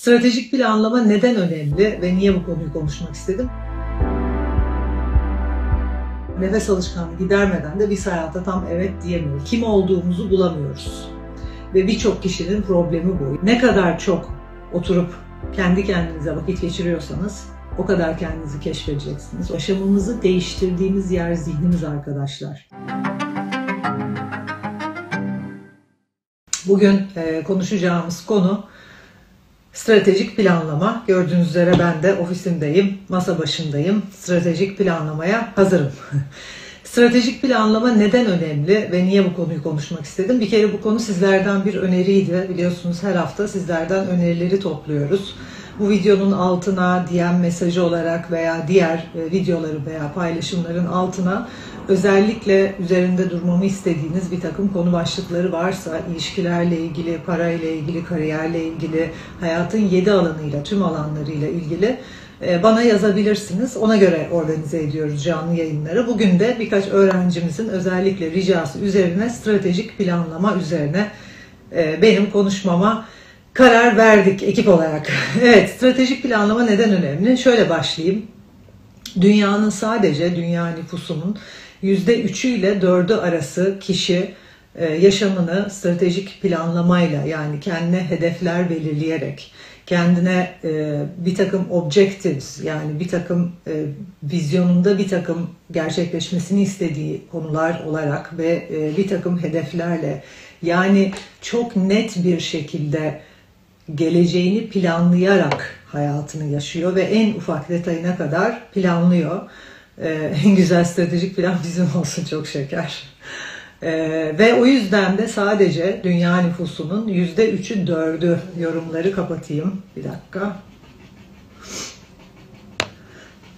Stratejik planlama neden önemli ve niye bu konuyu konuşmak istedim? Nefes alışkanlığı gidermeden de biz hayata tam evet diyemiyoruz. Kim olduğumuzu bulamıyoruz. Ve birçok kişinin problemi bu. Ne kadar çok oturup kendi kendinize vakit geçiriyorsanız o kadar kendinizi keşfedeceksiniz. Yaşamımızı değiştirdiğimiz yer zihnimiz arkadaşlar. Bugün e, konuşacağımız konu stratejik planlama. Gördüğünüz üzere ben de ofisimdeyim, masa başındayım. Stratejik planlamaya hazırım. Stratejik planlama neden önemli ve niye bu konuyu konuşmak istedim? Bir kere bu konu sizlerden bir öneriydi. Biliyorsunuz her hafta sizlerden önerileri topluyoruz. Bu videonun altına DM mesajı olarak veya diğer e, videoları veya paylaşımların altına özellikle üzerinde durmamı istediğiniz bir takım konu başlıkları varsa ilişkilerle ilgili, parayla ilgili, kariyerle ilgili, hayatın yedi alanıyla, tüm alanlarıyla ilgili e, bana yazabilirsiniz. Ona göre organize ediyoruz canlı yayınları. Bugün de birkaç öğrencimizin özellikle ricası üzerine stratejik planlama üzerine e, benim konuşmama karar verdik ekip olarak. evet, stratejik planlama neden önemli? Şöyle başlayayım. Dünyanın sadece dünya nüfusunun %3'ü ile 4'ü arası kişi e, yaşamını stratejik planlamayla yani kendine hedefler belirleyerek kendine e, bir takım objectives yani bir takım e, vizyonunda bir takım gerçekleşmesini istediği konular olarak ve bir takım hedeflerle yani çok net bir şekilde geleceğini planlayarak hayatını yaşıyor ve en ufak detayına kadar planlıyor. Ee, en güzel stratejik plan bizim olsun çok şeker. Ee, ve o yüzden de sadece dünya nüfusunun yüzde üçü dördü yorumları kapatayım. Bir dakika.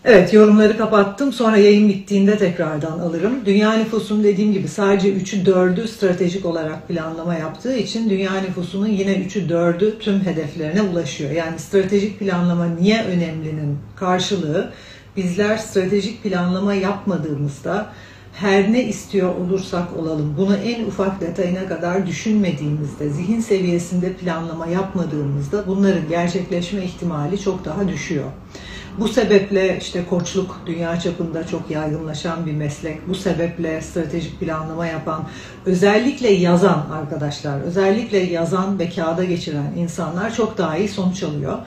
Evet yorumları kapattım. Sonra yayın bittiğinde tekrardan alırım. Dünya nüfusunun dediğim gibi sadece 3'ü 4'ü stratejik olarak planlama yaptığı için dünya nüfusunun yine 3'ü 4'ü tüm hedeflerine ulaşıyor. Yani stratejik planlama niye önemlinin karşılığı bizler stratejik planlama yapmadığımızda her ne istiyor olursak olalım bunu en ufak detayına kadar düşünmediğimizde, zihin seviyesinde planlama yapmadığımızda bunların gerçekleşme ihtimali çok daha düşüyor. Bu sebeple işte koçluk dünya çapında çok yaygınlaşan bir meslek. Bu sebeple stratejik planlama yapan, özellikle yazan arkadaşlar, özellikle yazan ve kağıda geçiren insanlar çok daha iyi sonuç alıyor.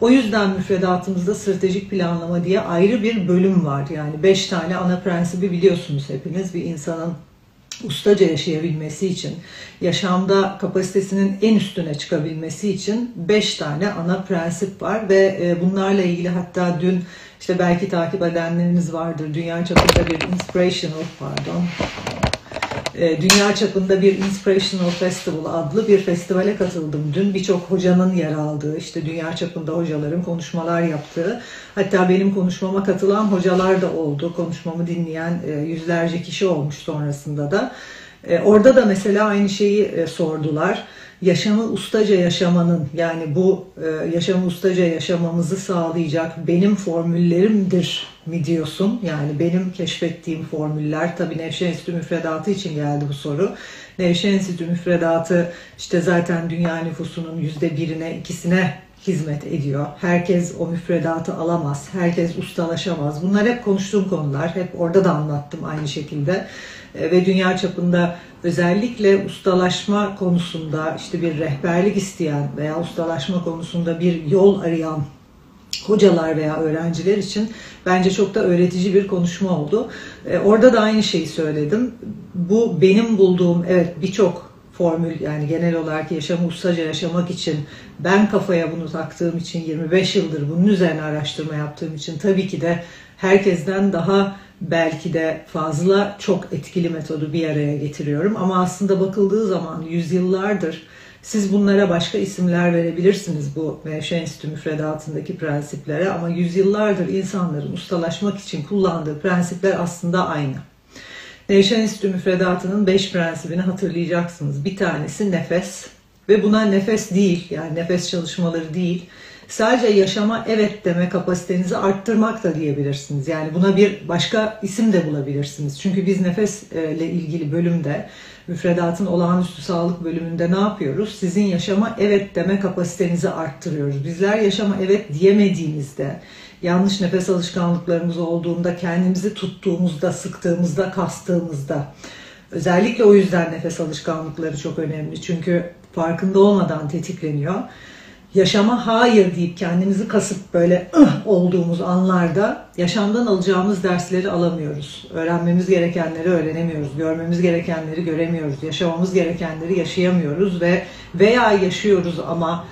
O yüzden müfredatımızda stratejik planlama diye ayrı bir bölüm var. Yani beş tane ana prensibi biliyorsunuz hepiniz. Bir insanın ustaca yaşayabilmesi için, yaşamda kapasitesinin en üstüne çıkabilmesi için 5 tane ana prensip var ve e, bunlarla ilgili hatta dün işte belki takip edenleriniz vardır. Dünya çapında bir inspirational pardon dünya çapında bir Inspirational Festival adlı bir festivale katıldım. Dün birçok hocanın yer aldığı, işte dünya çapında hocaların konuşmalar yaptığı, hatta benim konuşmama katılan hocalar da oldu. Konuşmamı dinleyen e, yüzlerce kişi olmuş sonrasında da. E, orada da mesela aynı şeyi sordular yaşamı ustaca yaşamanın yani bu e, yaşamı ustaca yaşamamızı sağlayacak benim formüllerimdir mi diyorsun? Yani benim keşfettiğim formüller tabii Nevşehir Enstitü müfredatı için geldi bu soru. Nevşehir Enstitü müfredatı işte zaten dünya nüfusunun yüzde birine ikisine hizmet ediyor. Herkes o müfredatı alamaz. Herkes ustalaşamaz. Bunlar hep konuştuğum konular. Hep orada da anlattım aynı şekilde. E, ve dünya çapında özellikle ustalaşma konusunda işte bir rehberlik isteyen veya ustalaşma konusunda bir yol arayan hocalar veya öğrenciler için bence çok da öğretici bir konuşma oldu. E, orada da aynı şeyi söyledim. Bu benim bulduğum evet birçok formül yani genel olarak yaşamı ustaca yaşamak için ben kafaya bunu taktığım için 25 yıldır bunun üzerine araştırma yaptığım için tabii ki de herkesten daha belki de fazla çok etkili metodu bir araya getiriyorum. Ama aslında bakıldığı zaman yüzyıllardır siz bunlara başka isimler verebilirsiniz bu Enstitü müfredatındaki prensiplere ama yüzyıllardır insanların ustalaşmak için kullandığı prensipler aslında aynı. Enstitü müfredatının beş prensibini hatırlayacaksınız. Bir tanesi nefes Ve buna nefes değil, yani nefes çalışmaları değil, sadece yaşama evet deme kapasitenizi arttırmak da diyebilirsiniz. Yani buna bir başka isim de bulabilirsiniz. Çünkü biz nefesle ilgili bölümde, müfredatın olağanüstü sağlık bölümünde ne yapıyoruz? Sizin yaşama evet deme kapasitenizi arttırıyoruz. Bizler yaşama evet diyemediğimizde, yanlış nefes alışkanlıklarımız olduğunda, kendimizi tuttuğumuzda, sıktığımızda, kastığımızda, özellikle o yüzden nefes alışkanlıkları çok önemli. Çünkü farkında olmadan tetikleniyor yaşama hayır deyip kendimizi kasıp böyle olduğumuz anlarda yaşamdan alacağımız dersleri alamıyoruz. Öğrenmemiz gerekenleri öğrenemiyoruz. Görmemiz gerekenleri göremiyoruz. Yaşamamız gerekenleri yaşayamıyoruz ve veya yaşıyoruz ama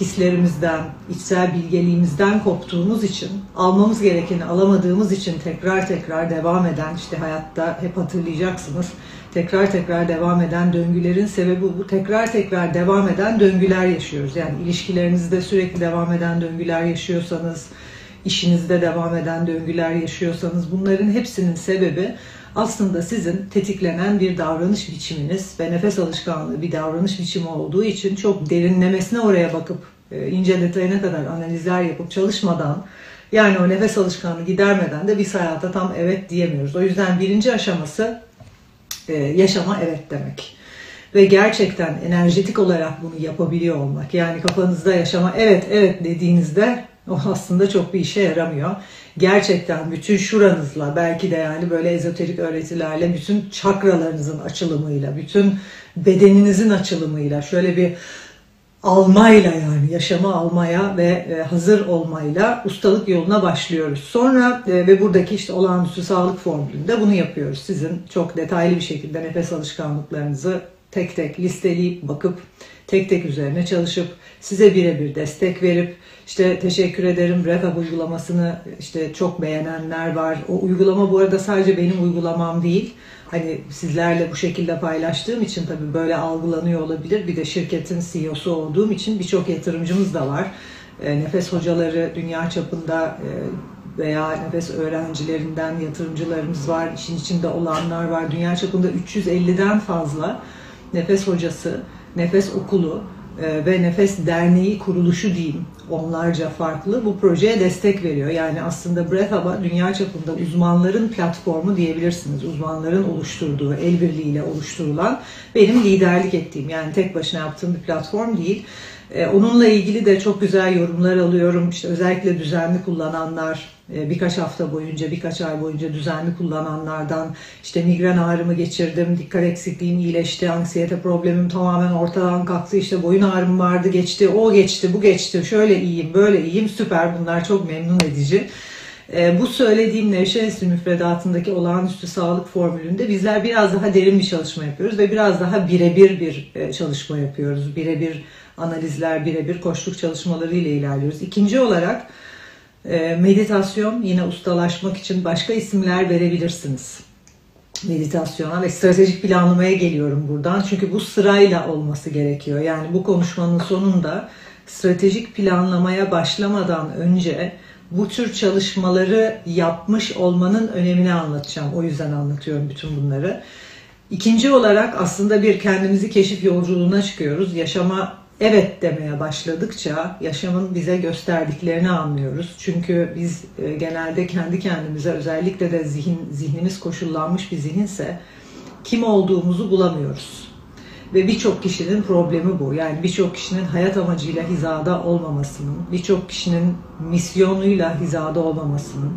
hislerimizden, içsel bilgeliğimizden koptuğumuz için, almamız gerekeni alamadığımız için tekrar tekrar devam eden, işte hayatta hep hatırlayacaksınız, tekrar tekrar devam eden döngülerin sebebi bu. Tekrar tekrar devam eden döngüler yaşıyoruz. Yani ilişkilerinizde sürekli devam eden döngüler yaşıyorsanız, işinizde devam eden döngüler yaşıyorsanız bunların hepsinin sebebi aslında sizin tetiklenen bir davranış biçiminiz ve nefes alışkanlığı bir davranış biçimi olduğu için çok derinlemesine oraya bakıp e, ince detayına kadar analizler yapıp çalışmadan yani o nefes alışkanlığı gidermeden de biz hayata tam evet diyemiyoruz. O yüzden birinci aşaması e, yaşama evet demek. Ve gerçekten enerjetik olarak bunu yapabiliyor olmak. Yani kafanızda yaşama evet evet dediğinizde o aslında çok bir işe yaramıyor. Gerçekten bütün şuranızla belki de yani böyle ezoterik öğretilerle bütün çakralarınızın açılımıyla, bütün bedeninizin açılımıyla şöyle bir almayla yani yaşamı almaya ve e, hazır olmayla ustalık yoluna başlıyoruz. Sonra e, ve buradaki işte olağanüstü sağlık formülünde bunu yapıyoruz. Sizin çok detaylı bir şekilde nefes alışkanlıklarınızı tek tek listeleyip bakıp tek tek üzerine çalışıp size birebir destek verip işte teşekkür ederim Refab uygulamasını işte çok beğenenler var. O uygulama bu arada sadece benim uygulamam değil. Hani sizlerle bu şekilde paylaştığım için tabii böyle algılanıyor olabilir. Bir de şirketin CEO'su olduğum için birçok yatırımcımız da var. E, nefes hocaları dünya çapında e, veya nefes öğrencilerinden yatırımcılarımız var. İşin içinde olanlar var. Dünya çapında 350'den fazla nefes hocası, nefes okulu, ve Nefes Derneği kuruluşu diyeyim onlarca farklı bu projeye destek veriyor. Yani aslında Brefaba dünya çapında uzmanların platformu diyebilirsiniz. Uzmanların oluşturduğu, el birliğiyle oluşturulan benim liderlik ettiğim yani tek başına yaptığım bir platform değil. E, onunla ilgili de çok güzel yorumlar alıyorum. İşte özellikle düzenli kullananlar, e, birkaç hafta boyunca, birkaç ay boyunca düzenli kullananlardan işte migren ağrımı geçirdim, dikkat eksikliğim iyileşti, anksiyete problemim tamamen ortadan kalktı, işte boyun ağrım vardı geçti, o geçti, bu geçti, şöyle iyiyim, böyle iyiyim, süper bunlar çok memnun edici. E, bu söylediğim Nevşehir Enstitü müfredatındaki olağanüstü sağlık formülünde bizler biraz daha derin bir çalışma yapıyoruz ve biraz daha birebir bir çalışma yapıyoruz. Birebir analizler, birebir koşluk çalışmaları ile ilerliyoruz. İkinci olarak e, meditasyon yine ustalaşmak için başka isimler verebilirsiniz meditasyona ve stratejik planlamaya geliyorum buradan. Çünkü bu sırayla olması gerekiyor. Yani bu konuşmanın sonunda stratejik planlamaya başlamadan önce bu tür çalışmaları yapmış olmanın önemini anlatacağım. O yüzden anlatıyorum bütün bunları. İkinci olarak aslında bir kendimizi keşif yolculuğuna çıkıyoruz. Yaşama evet demeye başladıkça yaşamın bize gösterdiklerini anlıyoruz. Çünkü biz e, genelde kendi kendimize özellikle de zihin zihnimiz koşullanmış bir zihinse kim olduğumuzu bulamıyoruz. Ve birçok kişinin problemi bu. Yani birçok kişinin hayat amacıyla hizada olmamasının, birçok kişinin misyonuyla hizada olmamasının,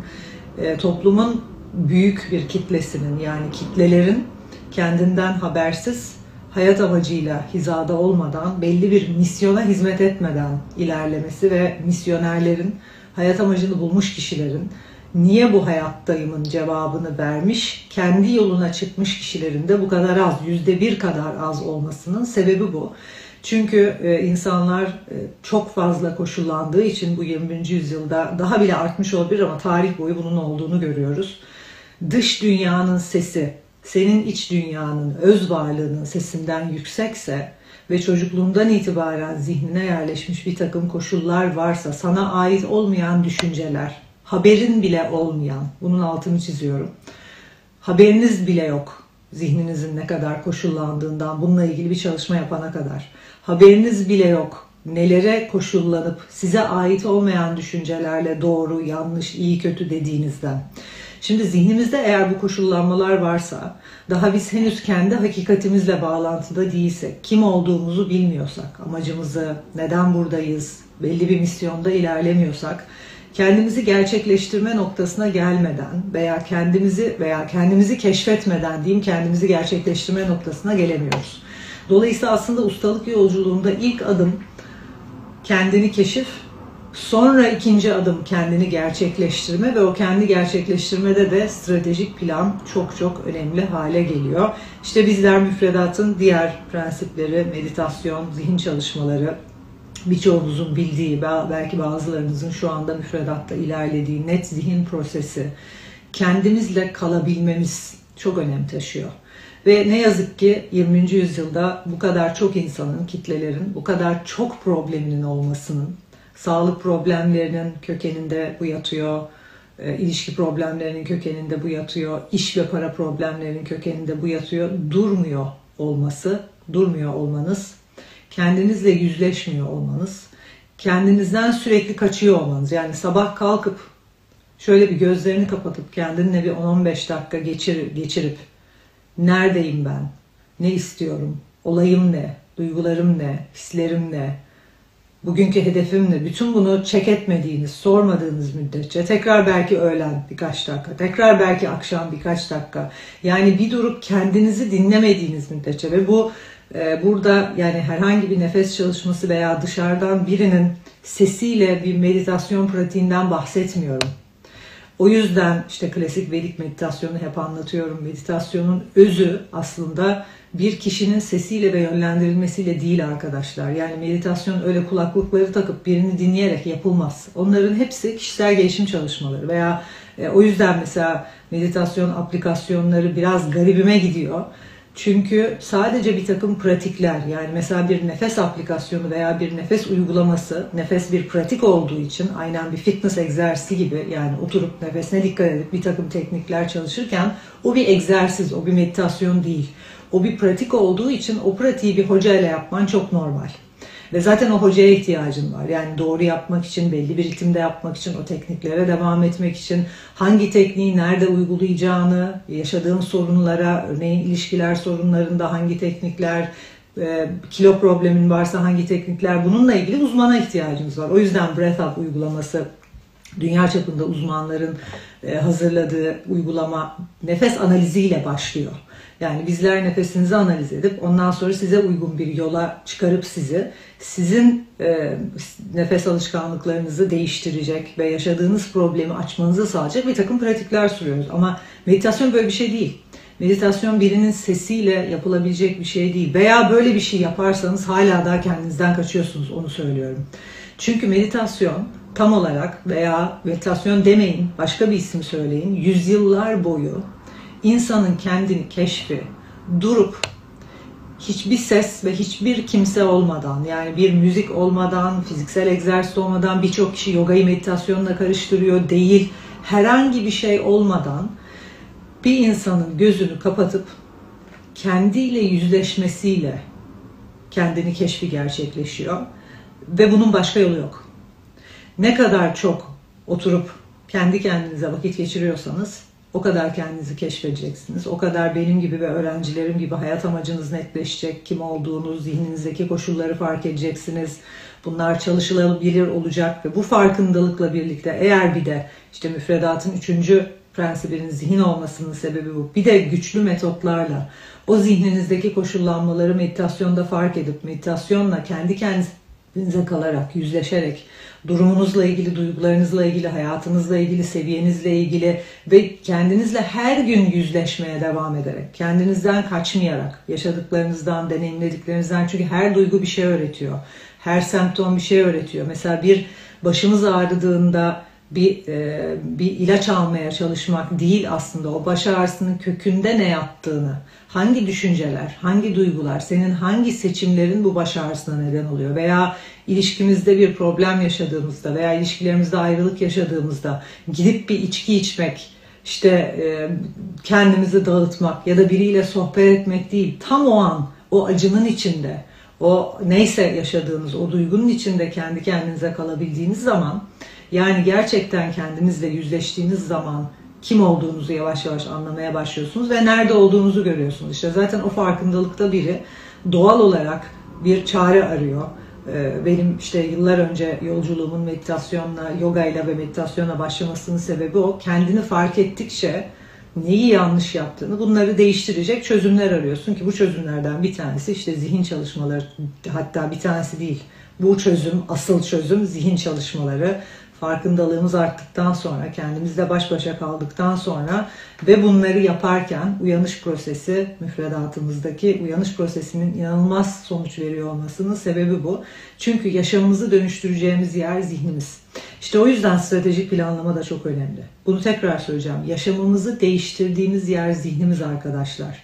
e, toplumun büyük bir kitlesinin yani kitlelerin kendinden habersiz hayat amacıyla hizada olmadan, belli bir misyona hizmet etmeden ilerlemesi ve misyonerlerin, hayat amacını bulmuş kişilerin niye bu hayattayımın cevabını vermiş, kendi yoluna çıkmış kişilerin de bu kadar az, yüzde bir kadar az olmasının sebebi bu. Çünkü e, insanlar e, çok fazla koşullandığı için bu 21. yüzyılda daha bile artmış olabilir ama tarih boyu bunun olduğunu görüyoruz. Dış dünyanın sesi, senin iç dünyanın, öz varlığının sesinden yüksekse ve çocukluğundan itibaren zihnine yerleşmiş bir takım koşullar varsa, sana ait olmayan düşünceler, haberin bile olmayan, bunun altını çiziyorum. Haberiniz bile yok. zihninizin ne kadar koşullandığından bununla ilgili bir çalışma yapana kadar. Haberiniz bile yok nelere koşullanıp size ait olmayan düşüncelerle doğru, yanlış, iyi, kötü dediğinizden. Şimdi zihnimizde eğer bu koşullanmalar varsa, daha biz henüz kendi hakikatimizle bağlantıda değilsek, kim olduğumuzu bilmiyorsak, amacımızı, neden buradayız, belli bir misyonda ilerlemiyorsak, kendimizi gerçekleştirme noktasına gelmeden veya kendimizi veya kendimizi keşfetmeden diyeyim kendimizi gerçekleştirme noktasına gelemiyoruz. Dolayısıyla aslında ustalık yolculuğunda ilk adım kendini keşif, sonra ikinci adım kendini gerçekleştirme ve o kendi gerçekleştirmede de stratejik plan çok çok önemli hale geliyor. İşte bizler müfredatın diğer prensipleri, meditasyon, zihin çalışmaları, birçoğunuzun bildiği, belki bazılarınızın şu anda müfredatta ilerlediği net zihin prosesi, kendimizle kalabilmemiz çok önem taşıyor. Ve ne yazık ki 20. yüzyılda bu kadar çok insanın, kitlelerin, bu kadar çok probleminin olmasının, sağlık problemlerinin kökeninde bu yatıyor, e, ilişki problemlerinin kökeninde bu yatıyor, iş ve para problemlerinin kökeninde bu yatıyor, durmuyor olması, durmuyor olmanız, kendinizle yüzleşmiyor olmanız, kendinizden sürekli kaçıyor olmanız. Yani sabah kalkıp şöyle bir gözlerini kapatıp kendinle bir 10-15 dakika geçir, geçirip Neredeyim ben? Ne istiyorum? Olayım ne? Duygularım ne? Hislerim ne? Bugünkü hedefim ne? Bütün bunu çek etmediğiniz, sormadığınız müddetçe tekrar belki öğlen birkaç dakika, tekrar belki akşam birkaç dakika. Yani bir durup kendinizi dinlemediğiniz müddetçe ve bu e, burada yani herhangi bir nefes çalışması veya dışarıdan birinin sesiyle bir meditasyon pratiğinden bahsetmiyorum. O yüzden işte klasik Vedik meditasyonu hep anlatıyorum. Meditasyonun özü aslında bir kişinin sesiyle ve yönlendirilmesiyle değil arkadaşlar. Yani meditasyon öyle kulaklıkları takıp birini dinleyerek yapılmaz. Onların hepsi kişisel gelişim çalışmaları veya e, o yüzden mesela meditasyon aplikasyonları biraz garibime gidiyor. Çünkü sadece bir takım pratikler yani mesela bir nefes aplikasyonu veya bir nefes uygulaması nefes bir pratik olduğu için aynen bir fitness egzersizi gibi yani oturup nefesine dikkat edip bir takım teknikler çalışırken o bir egzersiz, o bir meditasyon değil. O bir pratik olduğu için o pratiği bir hoca ile yapman çok normal. Ve zaten o hocaya ihtiyacın var. Yani doğru yapmak için, belli bir ritimde yapmak için, o tekniklere devam etmek için hangi tekniği nerede uygulayacağını, yaşadığın sorunlara, örneğin ilişkiler sorunlarında hangi teknikler, e, kilo problemin varsa hangi teknikler bununla ilgili uzmana ihtiyacımız var. O yüzden Breath Up uygulaması dünya çapında uzmanların e, hazırladığı uygulama nefes analiziyle başlıyor. Yani bizler nefesinizi analiz edip ondan sonra size uygun bir yola çıkarıp sizi sizin e, nefes alışkanlıklarınızı değiştirecek ve yaşadığınız problemi açmanızı sağlayacak bir takım pratikler sunuyoruz. Ama meditasyon böyle bir şey değil. Meditasyon birinin sesiyle yapılabilecek bir şey değil. Veya böyle bir şey yaparsanız hala daha kendinizden kaçıyorsunuz onu söylüyorum. Çünkü meditasyon tam olarak veya meditasyon demeyin başka bir isim söyleyin yüzyıllar boyu insanın kendini keşfi, durup hiçbir ses ve hiçbir kimse olmadan yani bir müzik olmadan, fiziksel egzersiz olmadan birçok kişi yogayı meditasyonla karıştırıyor değil. Herhangi bir şey olmadan bir insanın gözünü kapatıp kendiyle yüzleşmesiyle kendini keşfi gerçekleşiyor ve bunun başka yolu yok. Ne kadar çok oturup kendi kendinize vakit geçiriyorsanız o kadar kendinizi keşfedeceksiniz. O kadar benim gibi ve öğrencilerim gibi hayat amacınız netleşecek. Kim olduğunuz, zihninizdeki koşulları fark edeceksiniz. Bunlar çalışılabilir olacak ve bu farkındalıkla birlikte eğer bir de işte müfredatın üçüncü prensibinin zihin olmasının sebebi bu. Bir de güçlü metotlarla o zihninizdeki koşullanmaları meditasyonda fark edip meditasyonla kendi kendinize kalarak, yüzleşerek durumunuzla ilgili, duygularınızla ilgili, hayatınızla ilgili, seviyenizle ilgili ve kendinizle her gün yüzleşmeye devam ederek, kendinizden kaçmayarak, yaşadıklarınızdan, deneyimlediklerinizden çünkü her duygu bir şey öğretiyor. Her semptom bir şey öğretiyor. Mesela bir başımız ağrıdığında bir e, bir ilaç almaya çalışmak değil aslında o baş ağrısının kökünde ne yattığını, hangi düşünceler, hangi duygular, senin hangi seçimlerin bu baş ağrısına neden oluyor veya ilişkimizde bir problem yaşadığımızda veya ilişkilerimizde ayrılık yaşadığımızda gidip bir içki içmek, işte e, kendimizi dağıtmak ya da biriyle sohbet etmek değil. Tam o an o acının içinde, o neyse yaşadığınız o duygunun içinde kendi kendinize kalabildiğiniz zaman yani gerçekten kendinizle yüzleştiğiniz zaman kim olduğunuzu yavaş yavaş anlamaya başlıyorsunuz ve nerede olduğunuzu görüyorsunuz. İşte zaten o farkındalıkta biri doğal olarak bir çare arıyor. Ee, benim işte yıllar önce yolculuğumun meditasyonla, yoga ile ve meditasyonla başlamasının sebebi o. Kendini fark ettikçe neyi yanlış yaptığını, bunları değiştirecek çözümler arıyorsun ki bu çözümlerden bir tanesi işte zihin çalışmaları, hatta bir tanesi değil. Bu çözüm, asıl çözüm zihin çalışmaları farkındalığımız arttıktan sonra, kendimizle baş başa kaldıktan sonra ve bunları yaparken uyanış prosesi, müfredatımızdaki uyanış prosesinin inanılmaz sonuç veriyor olmasının sebebi bu. Çünkü yaşamımızı dönüştüreceğimiz yer zihnimiz. İşte o yüzden stratejik planlama da çok önemli. Bunu tekrar söyleyeceğim. Yaşamımızı değiştirdiğimiz yer zihnimiz arkadaşlar.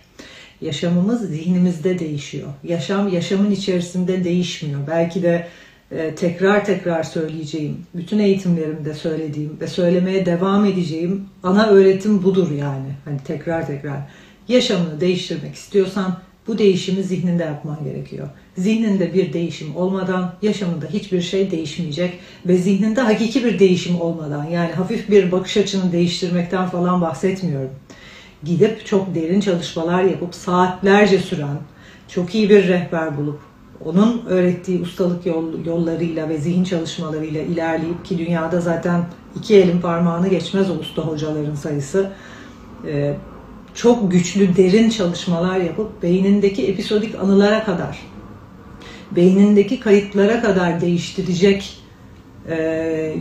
Yaşamımız zihnimizde değişiyor. Yaşam yaşamın içerisinde değişmiyor. Belki de tekrar tekrar söyleyeceğim, bütün eğitimlerimde söylediğim ve söylemeye devam edeceğim ana öğretim budur yani. Hani tekrar tekrar yaşamını değiştirmek istiyorsan bu değişimi zihninde yapman gerekiyor. Zihninde bir değişim olmadan yaşamında hiçbir şey değişmeyecek ve zihninde hakiki bir değişim olmadan yani hafif bir bakış açını değiştirmekten falan bahsetmiyorum. Gidip çok derin çalışmalar yapıp saatlerce süren çok iyi bir rehber bulup onun öğrettiği ustalık yol, yollarıyla ve zihin çalışmalarıyla ilerleyip ki dünyada zaten iki elin parmağını geçmez o usta hocaların sayısı. Ee, çok güçlü derin çalışmalar yapıp beynindeki episodik anılara kadar, beynindeki kayıtlara kadar değiştirecek e,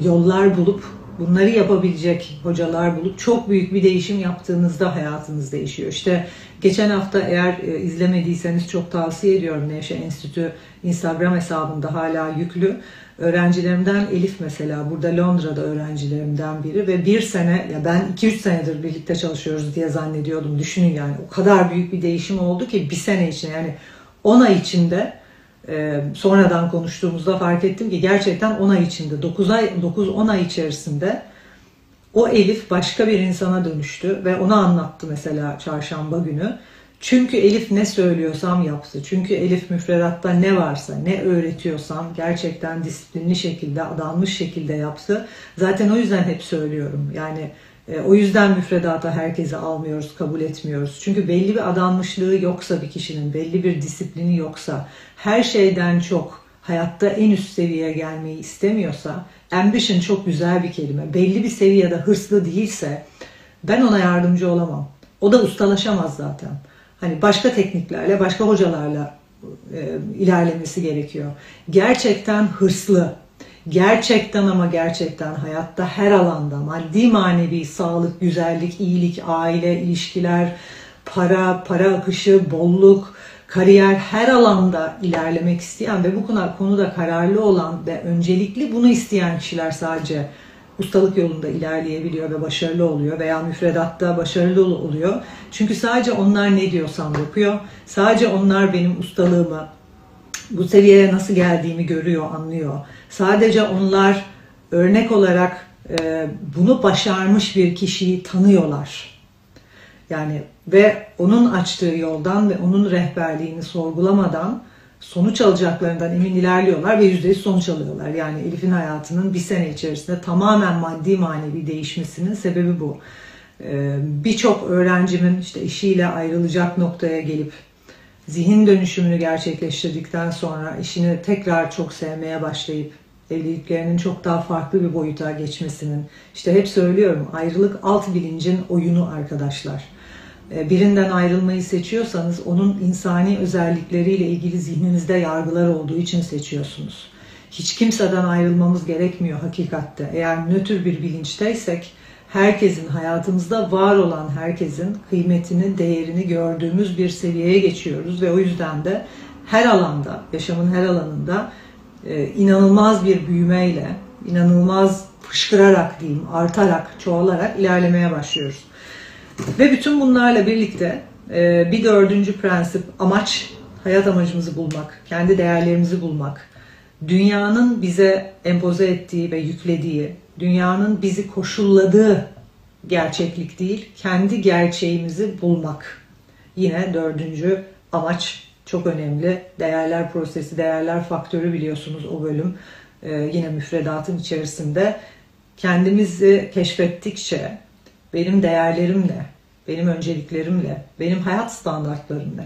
yollar bulup bunları yapabilecek hocalar bulup çok büyük bir değişim yaptığınızda hayatınız değişiyor. İşte geçen hafta eğer e, izlemediyseniz çok tavsiye ediyorum Nevşe Enstitü Instagram hesabında hala yüklü. Öğrencilerimden Elif mesela burada Londra'da öğrencilerimden biri ve bir sene ya ben 2-3 senedir birlikte çalışıyoruz diye zannediyordum. Düşünün yani o kadar büyük bir değişim oldu ki bir sene için yani 10 ay içinde e, sonradan konuştuğumuzda fark ettim ki gerçekten 10 ay içinde 9 ay 9-10 ay içerisinde o Elif başka bir insana dönüştü ve onu anlattı mesela çarşamba günü. Çünkü Elif ne söylüyorsam yaptı. Çünkü Elif müfredatta ne varsa, ne öğretiyorsam gerçekten disiplinli şekilde, adanmış şekilde yaptı. Zaten o yüzden hep söylüyorum. Yani o yüzden müfredata herkesi almıyoruz, kabul etmiyoruz. Çünkü belli bir adanmışlığı yoksa bir kişinin, belli bir disiplini yoksa, her şeyden çok hayatta en üst seviyeye gelmeyi istemiyorsa, ambition çok güzel bir kelime. Belli bir seviyede hırslı değilse ben ona yardımcı olamam. O da ustalaşamaz zaten. Hani başka tekniklerle, başka hocalarla e, ilerlemesi gerekiyor. Gerçekten hırslı, gerçekten ama gerçekten hayatta her alanda maddi manevi sağlık, güzellik, iyilik, aile, ilişkiler, para, para akışı, bolluk, kariyer her alanda ilerlemek isteyen ve bu konuda kararlı olan ve öncelikli bunu isteyen kişiler sadece ustalık yolunda ilerleyebiliyor ve başarılı oluyor veya müfredatta başarılı oluyor. Çünkü sadece onlar ne diyorsam yapıyor. Sadece onlar benim ustalığımı, bu seviyeye nasıl geldiğimi görüyor, anlıyor. Sadece onlar örnek olarak e, bunu başarmış bir kişiyi tanıyorlar. Yani ve onun açtığı yoldan ve onun rehberliğini sorgulamadan sonuç alacaklarından emin ilerliyorlar ve yüzde yüz sonuç alıyorlar. Yani Elif'in hayatının bir sene içerisinde tamamen maddi manevi değişmesinin sebebi bu. Ee, birçok öğrencimin işte eşiyle ayrılacak noktaya gelip zihin dönüşümünü gerçekleştirdikten sonra işini tekrar çok sevmeye başlayıp evliliklerinin çok daha farklı bir boyuta geçmesinin işte hep söylüyorum ayrılık alt bilincin oyunu arkadaşlar. Ee, birinden ayrılmayı seçiyorsanız onun insani özellikleriyle ilgili zihninizde yargılar olduğu için seçiyorsunuz. Hiç kimseden ayrılmamız gerekmiyor hakikatte. Eğer nötr bir bilinçteysek herkesin hayatımızda var olan herkesin kıymetini, değerini gördüğümüz bir seviyeye geçiyoruz ve o yüzden de her alanda, yaşamın her alanında e, inanılmaz bir büyümeyle, inanılmaz fışkırarak diyeyim, artarak, çoğalarak ilerlemeye başlıyoruz. Ve bütün bunlarla birlikte e, bir dördüncü prensip amaç hayat amacımızı bulmak, kendi değerlerimizi bulmak, dünyanın bize empoze ettiği ve yüklediği, dünyanın bizi koşulladığı gerçeklik değil, kendi gerçeğimizi bulmak. Yine dördüncü amaç çok önemli. Değerler prosesi, değerler faktörü biliyorsunuz o bölüm. Ee, yine müfredatın içerisinde. Kendimizi keşfettikçe benim değerlerimle, benim önceliklerimle, benim hayat standartlarımla,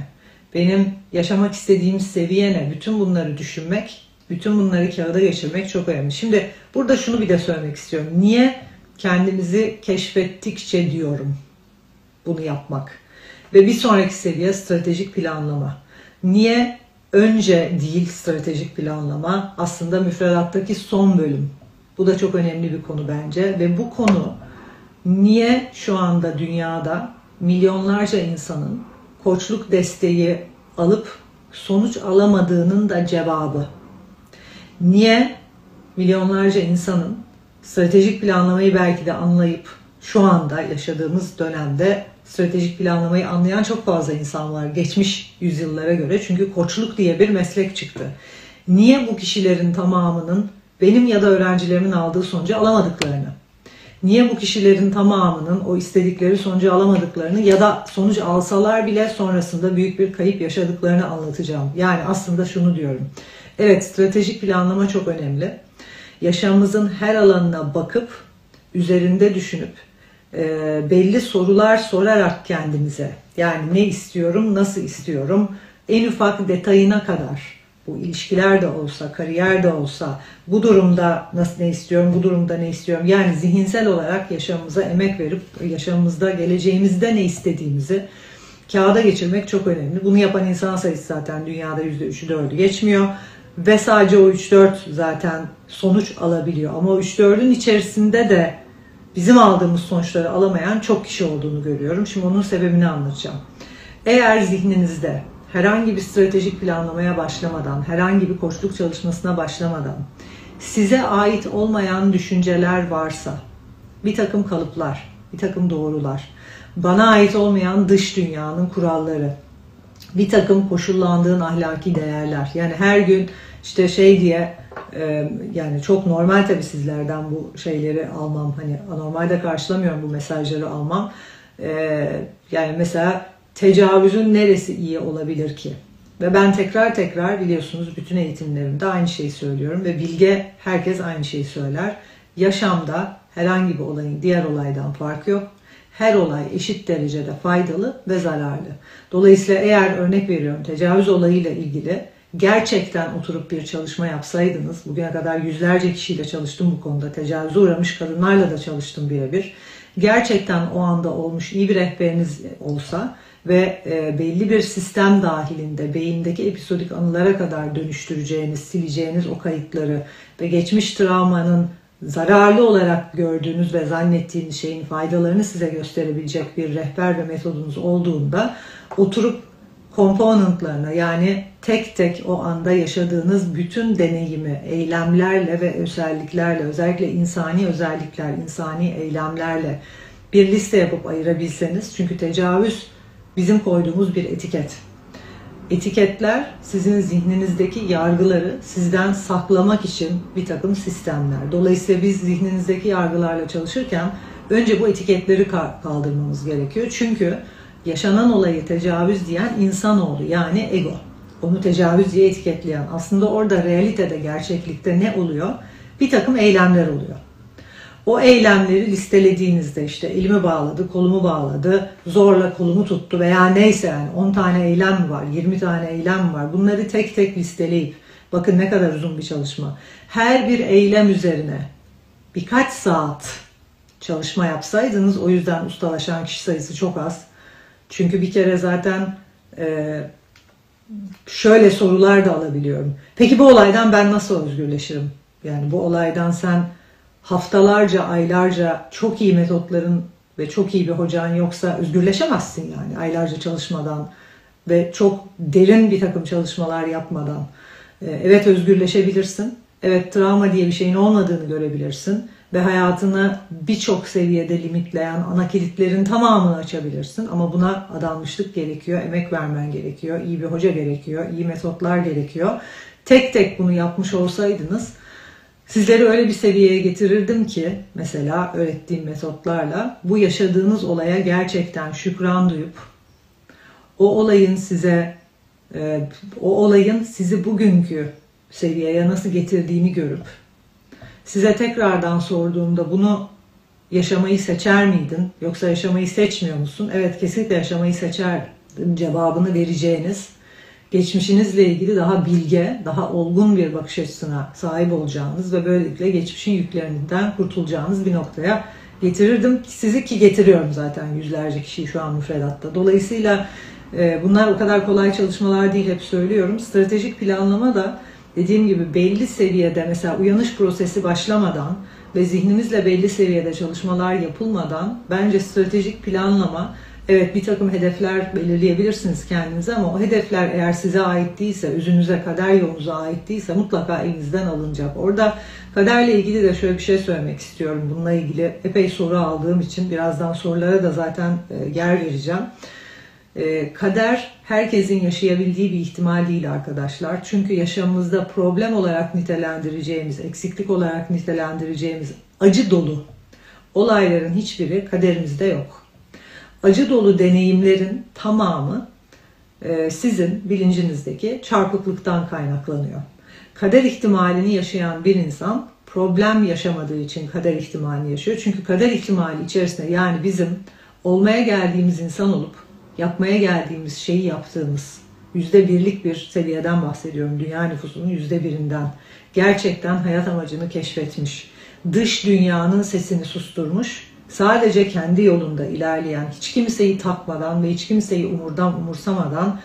benim yaşamak istediğim seviye ne, bütün bunları düşünmek, bütün bunları kağıda geçirmek çok önemli. Şimdi burada şunu bir de söylemek istiyorum. Niye kendimizi keşfettikçe diyorum bunu yapmak? Ve bir sonraki seviye stratejik planlama. Niye önce değil stratejik planlama? Aslında müfredattaki son bölüm. Bu da çok önemli bir konu bence ve bu konu niye şu anda dünyada milyonlarca insanın koçluk desteği alıp sonuç alamadığının da cevabı. Niye milyonlarca insanın stratejik planlamayı belki de anlayıp şu anda yaşadığımız dönemde stratejik planlamayı anlayan çok fazla insan var geçmiş yüzyıllara göre. Çünkü koçluk diye bir meslek çıktı. Niye bu kişilerin tamamının benim ya da öğrencilerimin aldığı sonucu alamadıklarını, niye bu kişilerin tamamının o istedikleri sonucu alamadıklarını ya da sonuç alsalar bile sonrasında büyük bir kayıp yaşadıklarını anlatacağım. Yani aslında şunu diyorum. Evet stratejik planlama çok önemli. Yaşamımızın her alanına bakıp üzerinde düşünüp e, belli sorular sorarak kendimize yani ne istiyorum, nasıl istiyorum, en ufak detayına kadar bu ilişkiler de olsa, kariyer de olsa bu durumda nasıl ne istiyorum, bu durumda ne istiyorum. Yani zihinsel olarak yaşamımıza emek verip yaşamımızda geleceğimizde ne istediğimizi kağıda geçirmek çok önemli. Bunu yapan insan sayısı zaten dünyada %3'ü 4'ü geçmiyor. Ve sadece o 3-4 zaten sonuç alabiliyor. Ama o 3-4'ün içerisinde de bizim aldığımız sonuçları alamayan çok kişi olduğunu görüyorum. Şimdi onun sebebini anlatacağım. Eğer zihninizde herhangi bir stratejik planlamaya başlamadan, herhangi bir koçluk çalışmasına başlamadan size ait olmayan düşünceler varsa, bir takım kalıplar, bir takım doğrular, bana ait olmayan dış dünyanın kuralları, bir takım koşullandığın ahlaki değerler. Yani her gün işte şey diye e, yani çok normal tabii sizlerden bu şeyleri almam. Hani anormalde karşılamıyorum bu mesajları almam. E, yani mesela tecavüzün neresi iyi olabilir ki? Ve ben tekrar tekrar biliyorsunuz bütün eğitimlerimde aynı şeyi söylüyorum ve bilge herkes aynı şeyi söyler. Yaşamda herhangi bir olayın diğer olaydan farkı yok. Her olay eşit derecede faydalı ve zararlı. Dolayısıyla eğer örnek veriyorum tecavüz olayıyla ilgili gerçekten oturup bir çalışma yapsaydınız, bugüne kadar yüzlerce kişiyle çalıştım bu konuda, tecavüze uğramış kadınlarla da çalıştım birebir. Gerçekten o anda olmuş iyi bir rehberiniz olsa ve e, belli bir sistem dahilinde beyindeki episodik anılara kadar dönüştüreceğiniz, sileceğiniz o kayıtları ve geçmiş travmanın zararlı olarak gördüğünüz ve zannettiğiniz şeyin faydalarını size gösterebilecek bir rehber ve metodunuz olduğunda oturup komponentlarına yani tek tek o anda yaşadığınız bütün deneyimi eylemlerle ve özelliklerle özellikle insani özellikler, insani eylemlerle bir liste yapıp ayırabilseniz çünkü tecavüz bizim koyduğumuz bir etiket. Etiketler sizin zihninizdeki yargıları sizden saklamak için bir takım sistemler. Dolayısıyla biz zihninizdeki yargılarla çalışırken önce bu etiketleri kaldırmamız gerekiyor. Çünkü yaşanan olayı tecavüz diyen insanoğlu yani ego. Onu tecavüz diye etiketleyen. Aslında orada realitede, gerçeklikte ne oluyor? Bir takım eylemler oluyor. O eylemleri listelediğinizde işte elimi bağladı, kolumu bağladı, zorla kolumu tuttu veya neyse yani 10 tane eylem var, 20 tane eylem var. Bunları tek tek listeleyip bakın ne kadar uzun bir çalışma. Her bir eylem üzerine birkaç saat çalışma yapsaydınız o yüzden ustalaşan kişi sayısı çok az. Çünkü bir kere zaten e, şöyle sorular da alabiliyorum. Peki bu olaydan ben nasıl özgürleşirim? Yani bu olaydan sen haftalarca, aylarca çok iyi metotların ve çok iyi bir hocan yoksa özgürleşemezsin yani aylarca çalışmadan ve çok derin bir takım çalışmalar yapmadan. Ee, evet özgürleşebilirsin. Evet travma diye bir şeyin olmadığını görebilirsin ve hayatını birçok seviyede limitleyen ana kilitlerin tamamını açabilirsin. Ama buna adanmışlık gerekiyor, emek vermen gerekiyor, iyi bir hoca gerekiyor, iyi metotlar gerekiyor. Tek tek bunu yapmış olsaydınız Sizleri öyle bir seviyeye getirirdim ki mesela öğrettiğim metotlarla bu yaşadığınız olaya gerçekten şükran duyup o olayın size e, o olayın sizi bugünkü seviyeye nasıl getirdiğini görüp size tekrardan sorduğumda bunu yaşamayı seçer miydin yoksa yaşamayı seçmiyor musun? Evet kesinlikle yaşamayı seçerdim cevabını vereceğiniz geçmişinizle ilgili daha bilge, daha olgun bir bakış açısına sahip olacağınız ve böylelikle geçmişin yüklerinden kurtulacağınız bir noktaya getirirdim. Sizi ki getiriyorum zaten yüzlerce kişiyi şu an müfredatta. Dolayısıyla e, bunlar o kadar kolay çalışmalar değil hep söylüyorum. Stratejik planlama da dediğim gibi belli seviyede mesela uyanış prosesi başlamadan ve zihnimizle belli seviyede çalışmalar yapılmadan bence stratejik planlama Evet bir takım hedefler belirleyebilirsiniz kendinize ama o hedefler eğer size ait değilse, özünüze, kader yolunuza ait değilse mutlaka elinizden alınacak. Orada kaderle ilgili de şöyle bir şey söylemek istiyorum. Bununla ilgili epey soru aldığım için birazdan sorulara da zaten e, yer vereceğim. E, kader herkesin yaşayabildiği bir ihtimal değil arkadaşlar. Çünkü yaşamımızda problem olarak nitelendireceğimiz, eksiklik olarak nitelendireceğimiz acı dolu olayların hiçbiri kaderimizde yok acı dolu deneyimlerin tamamı e, sizin bilincinizdeki çarpıklıktan kaynaklanıyor. Kader ihtimalini yaşayan bir insan problem yaşamadığı için kader ihtimalini yaşıyor. Çünkü kader ihtimali içerisinde yani bizim olmaya geldiğimiz insan olup yapmaya geldiğimiz şeyi yaptığımız yüzde birlik bir seviyeden bahsediyorum. Dünya nüfusunun yüzde birinden. Gerçekten hayat amacını keşfetmiş. Dış dünyanın sesini susturmuş sadece kendi yolunda ilerleyen, hiç kimseyi takmadan ve hiç kimseyi umurdan umursamadan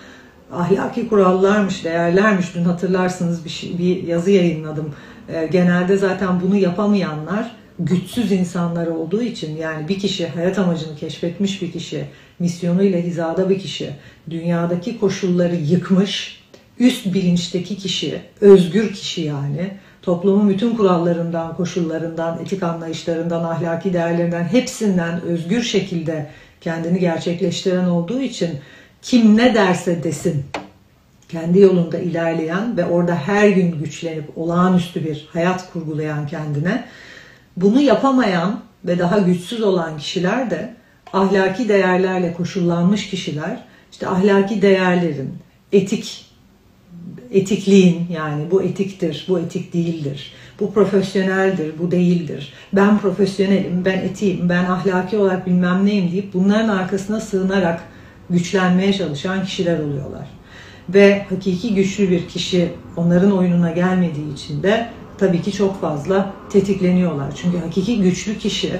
ahlaki kurallarmış, değerlermiş. Dün hatırlarsınız bir, şey, bir yazı yayınladım. E, genelde zaten bunu yapamayanlar güçsüz insanlar olduğu için yani bir kişi hayat amacını keşfetmiş bir kişi, misyonuyla hizada bir kişi, dünyadaki koşulları yıkmış, üst bilinçteki kişi, özgür kişi yani toplumun bütün kurallarından, koşullarından, etik anlayışlarından, ahlaki değerlerinden hepsinden özgür şekilde kendini gerçekleştiren olduğu için kim ne derse desin kendi yolunda ilerleyen ve orada her gün güçlenip olağanüstü bir hayat kurgulayan kendine bunu yapamayan ve daha güçsüz olan kişiler de ahlaki değerlerle koşullanmış kişiler işte ahlaki değerlerin, etik etikliğin yani bu etiktir, bu etik değildir. Bu profesyoneldir, bu değildir. Ben profesyonelim, ben etiyim, ben ahlaki olarak bilmem neyim deyip bunların arkasına sığınarak güçlenmeye çalışan kişiler oluyorlar. Ve hakiki güçlü bir kişi onların oyununa gelmediği için de tabii ki çok fazla tetikleniyorlar. Çünkü hakiki güçlü kişi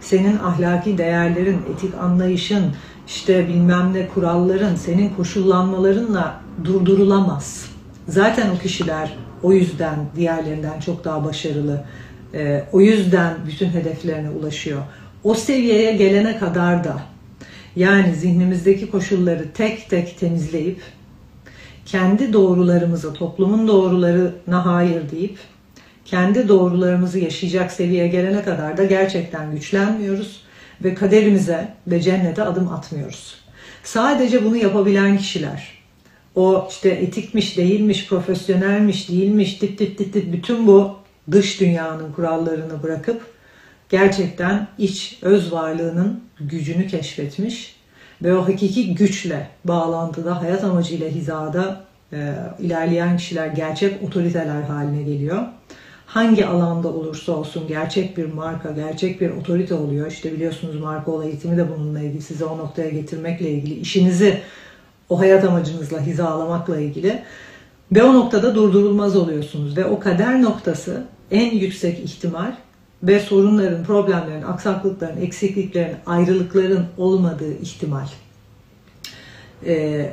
senin ahlaki değerlerin, etik anlayışın, işte bilmem ne kuralların, senin koşullanmalarınla durdurulamaz. Zaten o kişiler o yüzden diğerlerinden çok daha başarılı. E, o yüzden bütün hedeflerine ulaşıyor. O seviyeye gelene kadar da yani zihnimizdeki koşulları tek tek temizleyip kendi doğrularımızı, toplumun doğrularına hayır deyip kendi doğrularımızı yaşayacak seviyeye gelene kadar da gerçekten güçlenmiyoruz ve kaderimize ve cennete adım atmıyoruz. Sadece bunu yapabilen kişiler, o işte etikmiş, değilmiş, profesyonelmiş, değilmiş, dit dit dit dit bütün bu dış dünyanın kurallarını bırakıp gerçekten iç öz varlığının gücünü keşfetmiş ve o hakiki güçle bağlantıda, hayat amacıyla hizada e, ilerleyen kişiler gerçek otoriteler haline geliyor. Hangi alanda olursa olsun gerçek bir marka, gerçek bir otorite oluyor. İşte biliyorsunuz marka olay eğitimi de bununla ilgili, size o noktaya getirmekle ilgili. işinizi o hayat amacınızla hizalamakla ilgili ve o noktada durdurulmaz oluyorsunuz ve o kader noktası en yüksek ihtimal ve sorunların, problemlerin, aksaklıkların, eksikliklerin, ayrılıkların olmadığı ihtimal. Ee,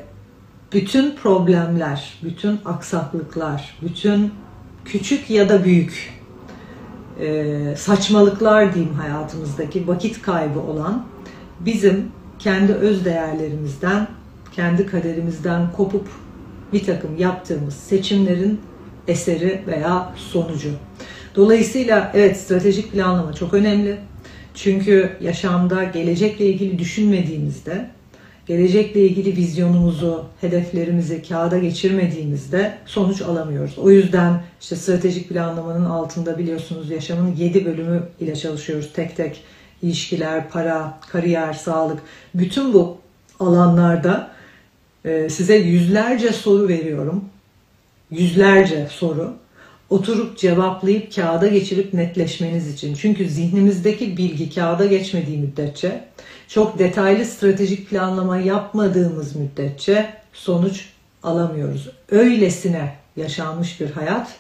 bütün problemler, bütün aksaklıklar, bütün küçük ya da büyük e, saçmalıklar diyeyim hayatımızdaki vakit kaybı olan bizim kendi öz değerlerimizden kendi kaderimizden kopup bir takım yaptığımız seçimlerin eseri veya sonucu. Dolayısıyla evet stratejik planlama çok önemli. Çünkü yaşamda gelecekle ilgili düşünmediğimizde gelecekle ilgili vizyonumuzu, hedeflerimizi kağıda geçirmediğimizde sonuç alamıyoruz. O yüzden işte stratejik planlamanın altında biliyorsunuz yaşamın 7 bölümü ile çalışıyoruz tek tek. ilişkiler, para, kariyer, sağlık. Bütün bu alanlarda e, size yüzlerce soru veriyorum. Yüzlerce soru. Oturup cevaplayıp kağıda geçirip netleşmeniz için. Çünkü zihnimizdeki bilgi kağıda geçmediği müddetçe çok detaylı stratejik planlama yapmadığımız müddetçe sonuç alamıyoruz. Öylesine yaşanmış bir hayat